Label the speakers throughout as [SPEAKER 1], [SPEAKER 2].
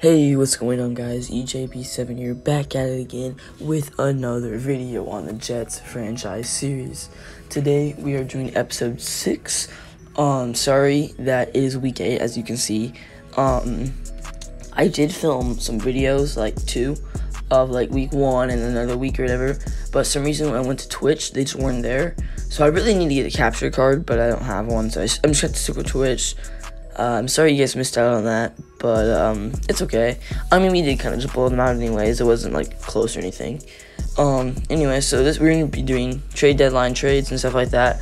[SPEAKER 1] Hey, what's going on guys? EJB7 here, back at it again with another video on the Jets franchise series. Today, we are doing episode 6. Um, sorry that is week 8, as you can see. Um, I did film some videos, like two, of like week 1 and another week or whatever. But some reason when I went to Twitch, they just weren't there. So I really need to get a capture card, but I don't have one, so I, am just going to stick with Twitch. Uh, I'm sorry you guys missed out on that, but um, it's okay. I mean, we did kind of just blow them out anyways. It wasn't like close or anything. Um, anyway, so this we're gonna be doing trade deadline trades and stuff like that,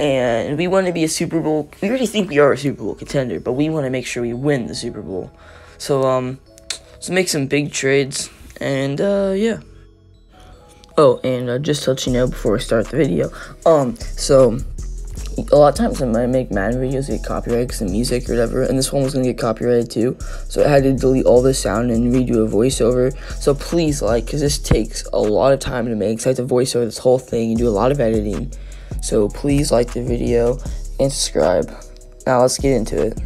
[SPEAKER 1] and we want to be a Super Bowl. We already think we are a Super Bowl contender, but we want to make sure we win the Super Bowl. So um, let's make some big trades, and uh, yeah. Oh, and uh, just to let you know before we start the video, um, so a lot of times when I make Madden videos get copyrighted because music or whatever, and this one was gonna get copyrighted too. So I had to delete all the sound and redo a voiceover. So please like, cause this takes a lot of time to make. So I have to voice over this whole thing and do a lot of editing. So please like the video and subscribe. Now let's get into it.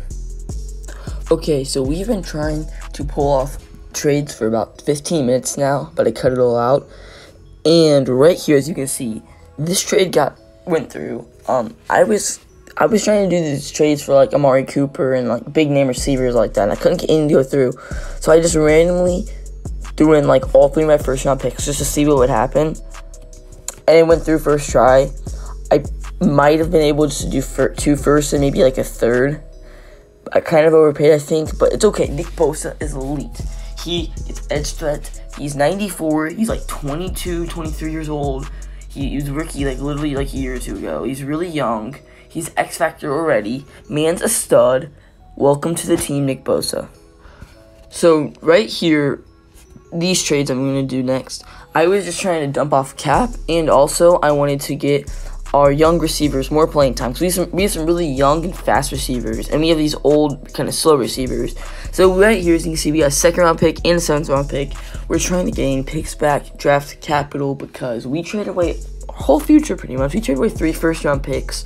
[SPEAKER 1] Okay, so we've been trying to pull off trades for about 15 minutes now, but I cut it all out. And right here, as you can see, this trade got went through um, I was I was trying to do these trades for like Amari Cooper and like big name receivers like that, and I couldn't get any to go through. So I just randomly threw in like all three of my first round picks just to see what would happen, and it went through first try. I might have been able just to do fir- two first and maybe like a third. I kind of overpaid, I think, but it's okay. Nick Bosa is elite. He is edge threat. He's 94. He's like 22, 23 years old. He, he was rookie like literally like a year or two ago. He's really young. He's X Factor already. Man's a stud. Welcome to the team, Nick Bosa. So right here, these trades I'm going to do next. I was just trying to dump off cap, and also I wanted to get our young receivers more playing time. So we have, some, we have some really young and fast receivers, and we have these old, kind of slow receivers. So right here, as you can see, we got a second round pick and a seventh round pick. We're trying to gain picks back, draft capital, because we traded away our whole future pretty much. We traded away three first round picks.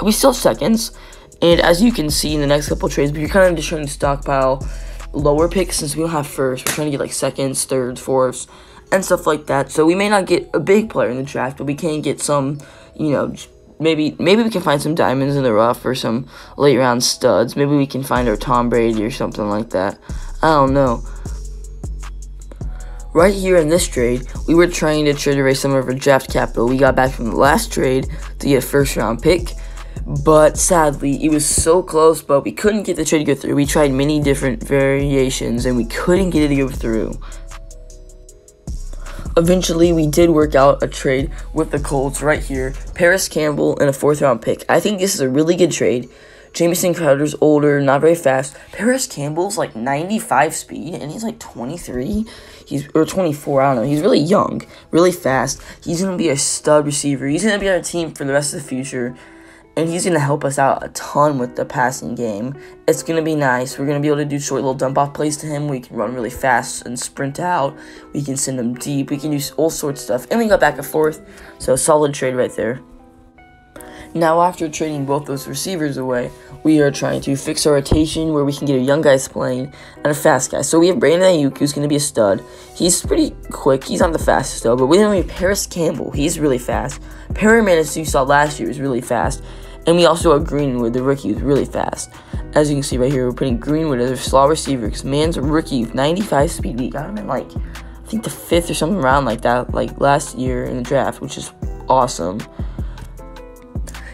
[SPEAKER 1] We still have seconds, and as you can see in the next couple trades, we're kind of just trying to stockpile lower picks since we don't have first. We're trying to get like seconds, thirds, fourths, and stuff like that. So we may not get a big player in the draft, but we can get some you know, maybe maybe we can find some diamonds in the rough or some late round studs. Maybe we can find our Tom Brady or something like that. I don't know. Right here in this trade, we were trying to trade away some of our draft capital we got back from the last trade to get a first round pick. But sadly, it was so close, but we couldn't get the trade to go through. We tried many different variations and we couldn't get it to go through. Eventually, we did work out a trade with the Colts right here. Parris Campbell and a fourth round pick. I think this is a really good trade. Jamison Crowder's older, not very fast. Parris Campbell's like 95 speed, and he's like 23. He's or 24. I don't know. He's really young, really fast. He's gonna be a stud receiver. He's gonna be on our team for the rest of the future and he's going to help us out a ton with the passing game. It's going to be nice. We're going to be able to do short little dump off plays to him. We can run really fast and sprint out. We can send him deep. We can do all sorts of stuff. And we got back and forth. So, solid trade right there. Now, after trading both those receivers away, we are trying to fix our rotation where we can get a young guys playing and a fast guy. So we have Brandon Aiyuk, who's going to be a stud. He's pretty quick. He's not the fastest, though. But we have Parris Campbell. He's really fast. Perriman, as you saw last year, is really fast. And we also have Greenwood, the rookie, who's really fast. As you can see right here, we're putting Greenwood as a slot receiver because man's a rookie with 95 speed. We got him in like, I think the fifth or something around like that, like last year in the draft, which is awesome.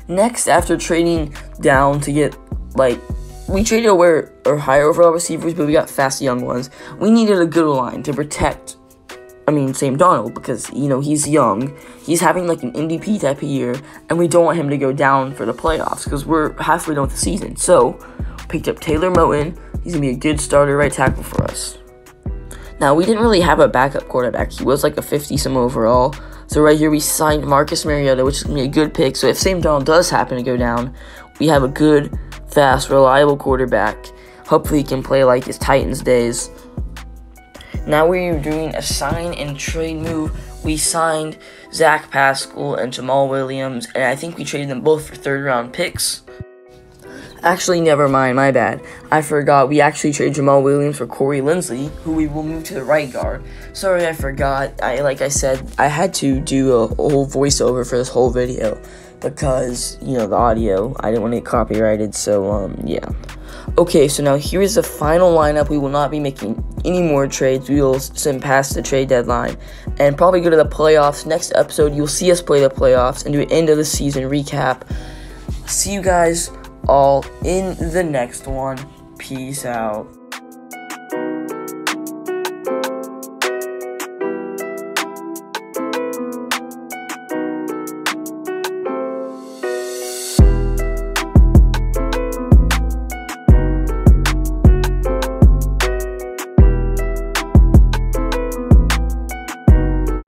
[SPEAKER 1] Next, after trading down to get like we traded away our higher overall receivers, but we got fast young ones. We needed a good line to protect I mean, Sam Darnold, because, you know, he's young. He's having like an MVP type of year, and we don't want him to go down for the playoffs because we're halfway done with the season. So, picked up Taylor Moton. He's going to be a good starter right tackle for us. Now, we didn't really have a backup quarterback. He was like a 50 some overall. So, right here, we signed Marcus Mariota, which is going to be a good pick. So, if Sam Darnold does happen to go down, we have a good, fast, reliable quarterback. Hopefully, he can play like his Titans days. Now we're doing a sign and trade move. We signed Zach Pascal and Jamaal Williams, and I think we traded them both for third round picks. Actually, never mind, my bad. I forgot we actually traded Jamaal Williams for Corey Linsley, who we will move to the right guard. Sorry, I forgot. I like I said, I had to do a whole voiceover for this whole video because you know the audio. I didn't want to get copyrighted, so um yeah. Okay, so now here is the final lineup. We will not be making any more trades. We will send past the trade deadline and probably go to the playoffs. Next episode, you'll see us play the playoffs and do an end of the season recap. See you guys all in the next one. Peace out.